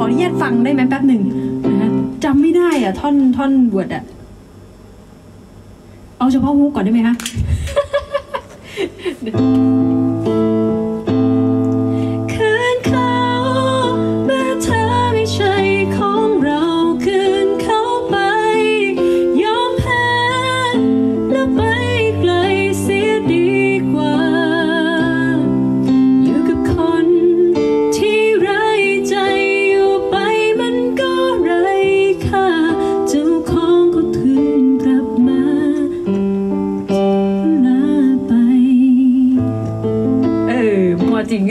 ฟังได้ไหมแป๊บหนึ่งนะฮะจำไม่ได้อะ ท่อนท่อนบวชอะ เอาเฉพาะฮุกก่อนได้ไหมคะ จริง